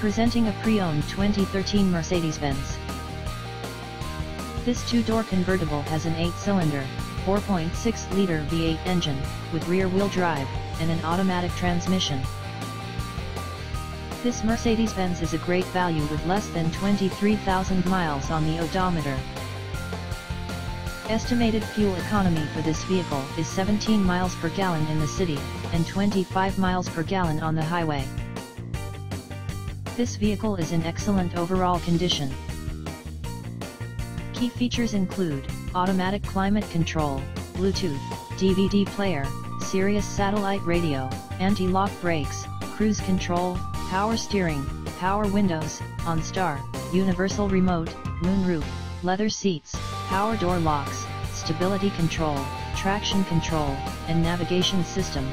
Presenting a pre-owned 2013 Mercedes-Benz. This two-door convertible has an 8-cylinder, 4.6-liter V8 engine, with rear-wheel drive, and an automatic transmission. This Mercedes-Benz is a great value with less than 23,000 miles on the odometer. Estimated fuel economy for this vehicle is 17 miles per gallon in the city, and 25 miles per gallon on the highway. This vehicle is in excellent overall condition. Key features include, automatic climate control, Bluetooth, DVD player, Sirius satellite radio, anti-lock brakes, cruise control, power steering, power windows, OnStar, universal remote, moonroof, leather seats, power door locks, stability control, traction control, and navigation system.